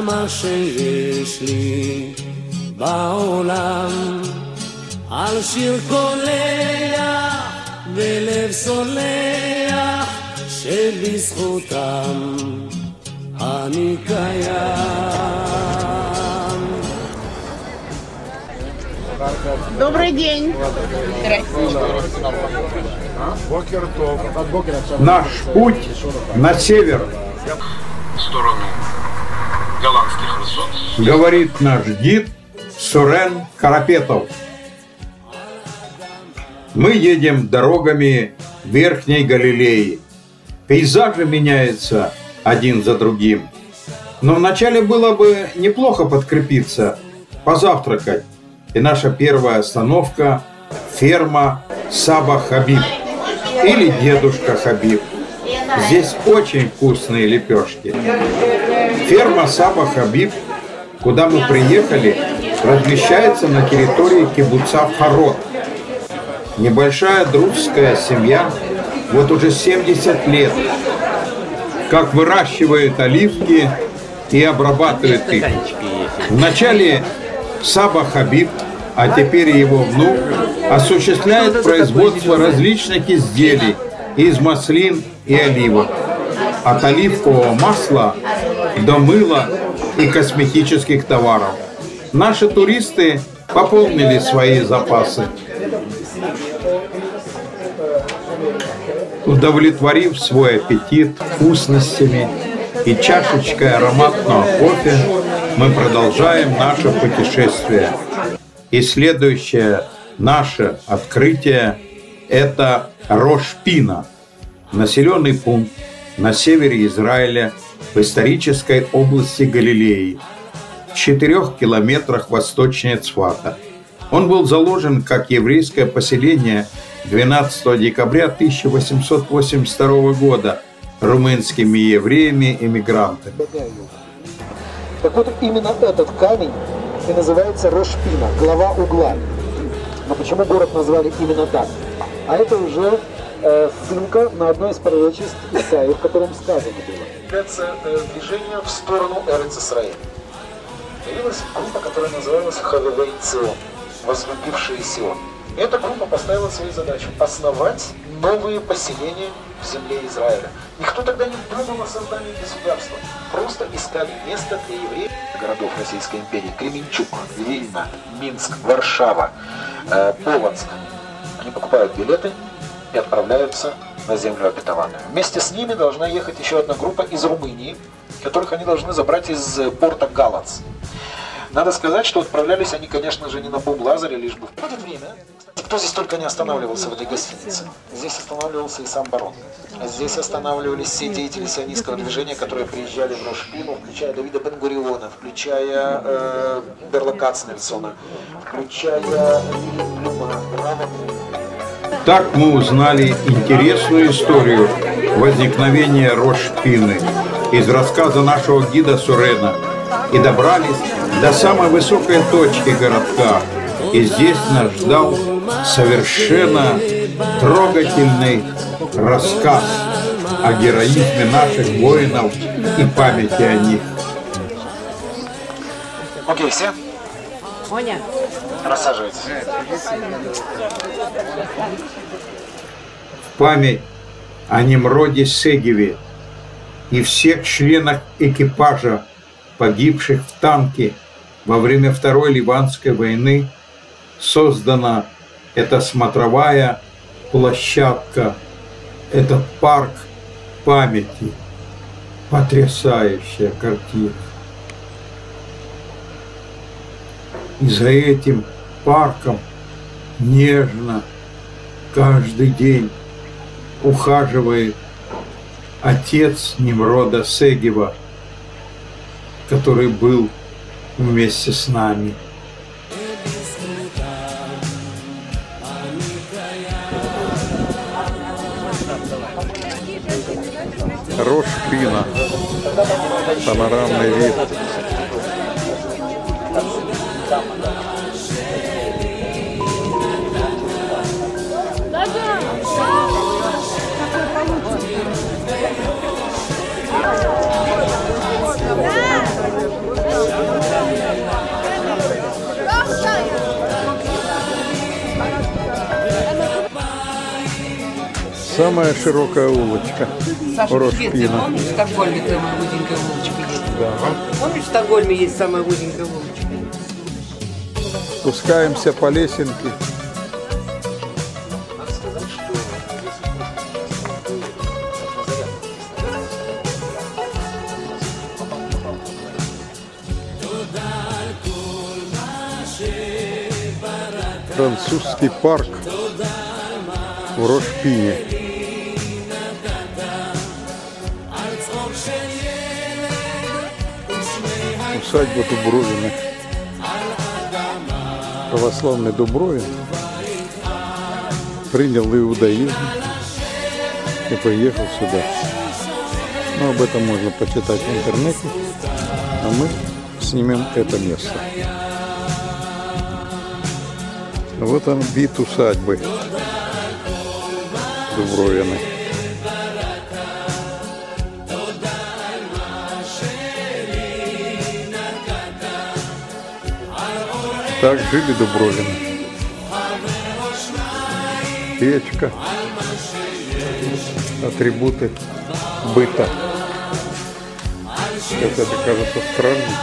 על מה שיש לי בעולם, על שיר קולח ולב סולח שבזכותם אני קיים. Добрый день. Наш путь на север, в сторону голландских высот. говорит наш гид Сурен Карапетов. Мы едем дорогами Верхней Галилеи. Пейзажи меняются один за другим. Но вначале было бы неплохо подкрепиться, позавтракать. И наша первая остановка – ферма Саба Хабиб или Дедушка Хабиб. Здесь очень вкусные лепешки. Ферма Саба Хабиб, куда мы приехали, размещается на территории кибуца Фарот. Небольшая дружеская семья вот уже 70 лет как выращивает оливки и обрабатывает их. Вначале Саба Хабиб, а теперь его внук, осуществляет производство различных изделий из маслин и оливок. От оливкового масла до мыла и косметических товаров. Наши туристы пополнили свои запасы. Удовлетворив свой аппетит вкусностями и чашечкой ароматного кофе, мы продолжаем наше путешествие. И следующее наше открытие – это Рошпина, населенный пункт на севере Израиля в исторической области Галилеи, в четырех километрах восточнее Цфата. Он был заложен как еврейское поселение 12 декабря 1882 года румынскими евреями-эмигрантами. Так вот, именно этот камень и называется Рошпина, глава угла. Но почему город назвали именно так? А это уже э, ссылка на одно из пророчеств Исаии, в котором сказано было. Это э, движение в сторону Эрец Исраиль. Появилась группа, которая называлась Хавевей Цион, возлюбившие Сион. Эта группа поставила свою задачу – основать новые поселения в земле Израиля. Никто тогда не думал о создании государства. Просто искали место для евреев городов Российской империи. Кременчук, Вильна, Минск, Варшава, э, Полоцк. Они покупают билеты и отправляются на землю обетованную. Вместе с ними должна ехать еще одна группа из Румынии, которых они должны забрать из порта Галац. Надо сказать, что отправлялись они, конечно же, не на бум Лазаря, лишь бы в это время. Кто здесь только не останавливался в этой гостинице? Здесь останавливался и сам барон. Здесь останавливались все деятели сионистского движения, которые приезжали в Рошпину, включая Давида Бенгуриона, включая э, Берла Кацнельсона, включая Блюма, Рава Так мы узнали интересную историю возникновения Рошпины из рассказа нашего гида Сурена и добрались до самой высокой точки городка. И здесь нас ждал совершенно трогательный рассказ о героизме наших воинов и памяти о них. Окей, все? Оня, Рассаживайтесь. в память о Немроде Сегеве и всех членах экипажа, погибших в танке во время Второй Ливанской войны, создана эта смотровая площадка, этот парк памяти. Потрясающая картина. И за этим парком нежно каждый день ухаживает отец Немрода Сегева, который был вместе с нами. Рошпина. Панорамный вид. Самая широкая улочка. Саша, Рожь привет, ты помнишь, в Стокгольме самая узенькая улочка есть? Да. Помнишь, в Стокгольме есть самая узенькая улочка? Спускаемся по лесенке. Французский парк в Рошпине. Усадьба Дубровина. Православный Дубровин принял иудаизм и приехал сюда. Ну, об этом можно почитать в интернете, а мы снимем это место. Вот он вид усадьбы Дубровины. Так жили Дубровины. Печка. Атрибуты быта. Сейчас это кажется странным.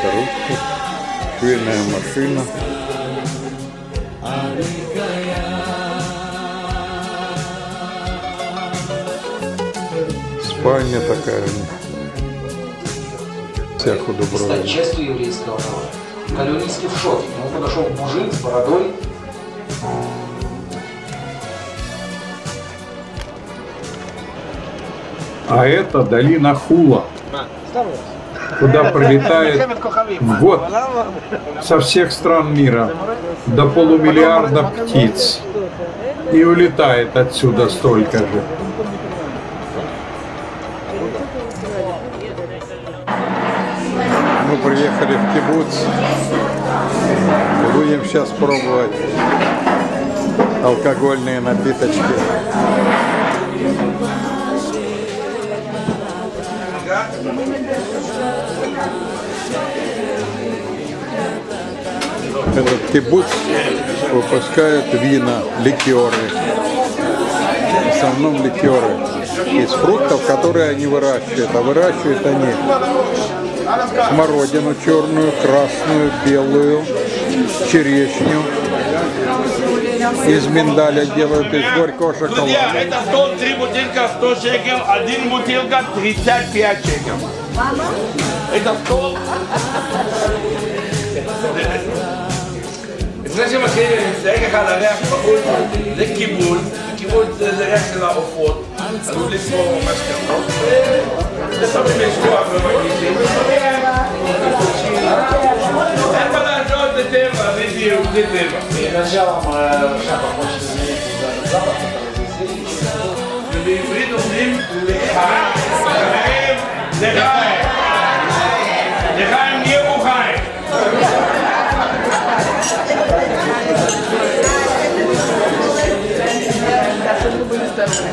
Коробки. Швейная машина. Спальня такая у них. Всех у Дубровина. стать частью еврейского народа. Калюнийский в шоке. К нему подошел мужик с бородой. А это долина Хула, куда прилетает в год со всех стран мира до полумиллиарда птиц. И улетает отсюда столько же. Кибуц. Будем сейчас пробовать алкогольные напиточки. Этот кибуц выпускает вина, ликеры. В основном ликеры из фруктов, которые они выращивают. А выращивают они смородину черную, красную, белую, черешню. Из миндаля делают, из горького Друзья, шоколада. это стол, три бутылка 100 шекел, один бутылка 35 шекел. Это стол. לפני שמתחילים, אני מצטער ככה על הריח בחוץ, זה קיבוץ, קיבוץ זה זה ריח של העופות, Yeah. stuff.